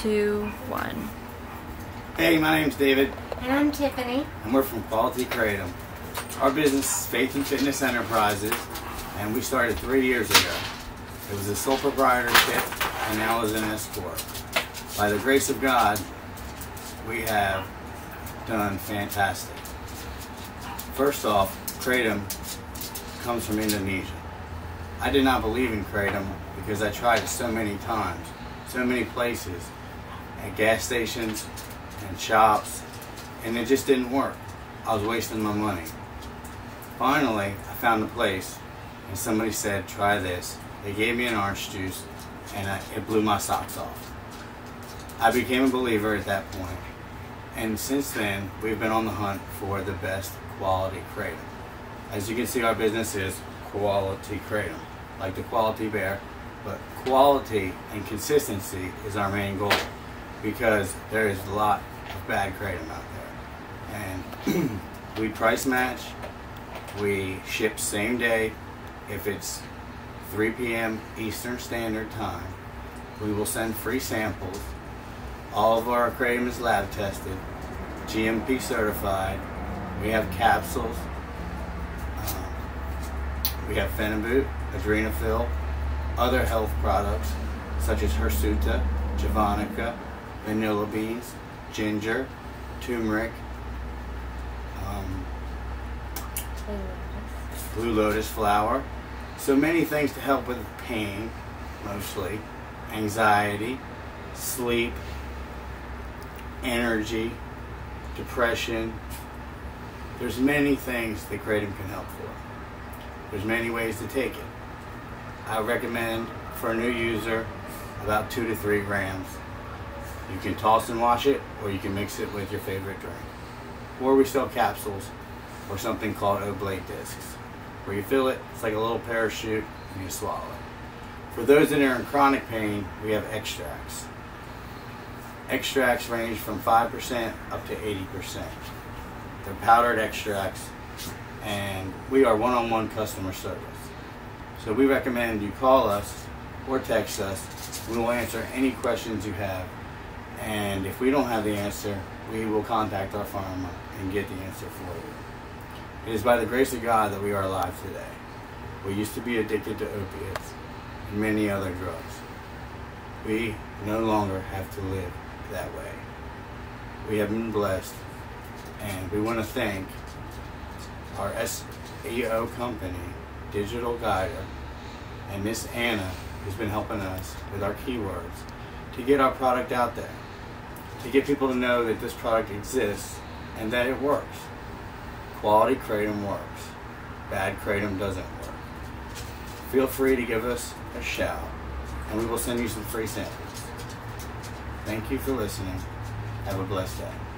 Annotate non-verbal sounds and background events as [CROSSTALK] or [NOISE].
two, one. Hey, my name's David, And I'm Tiffany. and we're from Quality Kratom. Our business is Faith and Fitness Enterprises, and we started three years ago. It was a sole proprietorship, and now is an S corp. By the grace of God, we have done fantastic. First off, Kratom comes from Indonesia. I did not believe in Kratom because I tried it so many times, so many places, at gas stations and shops, and it just didn't work. I was wasting my money. Finally, I found a place, and somebody said, try this. They gave me an orange juice, and I, it blew my socks off. I became a believer at that point, and since then, we've been on the hunt for the best quality kratom. As you can see, our business is quality kratom, like the quality bear, but quality and consistency is our main goal because there is a lot of bad kratom out there. And [CLEARS THROAT] we price match, we ship same day if it's 3 p.m. Eastern Standard Time. We will send free samples. All of our kratom is lab tested, GMP certified. We have capsules. Um, we have Phenibut, Adrenafil, other health products such as Hirsuta, Javanica, vanilla beans, ginger, turmeric, um, blue lotus flower. So many things to help with pain, mostly, anxiety, sleep, energy, depression. There's many things that Kratom can help for. There's many ways to take it. I recommend for a new user about two to three grams. You can toss and wash it, or you can mix it with your favorite drink. Or we sell capsules, or something called oblate discs, where you fill it, it's like a little parachute, and you swallow it. For those that are in chronic pain, we have extracts. Extracts range from 5% up to 80%. They're powdered extracts, and we are one on one customer service. So we recommend you call us or text us. We will answer any questions you have. And if we don't have the answer, we will contact our farmer and get the answer for you. It is by the grace of God that we are alive today. We used to be addicted to opiates and many other drugs. We no longer have to live that way. We have been blessed, and we want to thank our SEO company, Digital Guider, and Miss Anna, who's been helping us with our keywords to get our product out there, to get people to know that this product exists and that it works. Quality kratom works. Bad kratom doesn't work. Feel free to give us a shout, and we will send you some free samples. Thank you for listening. Have a blessed day.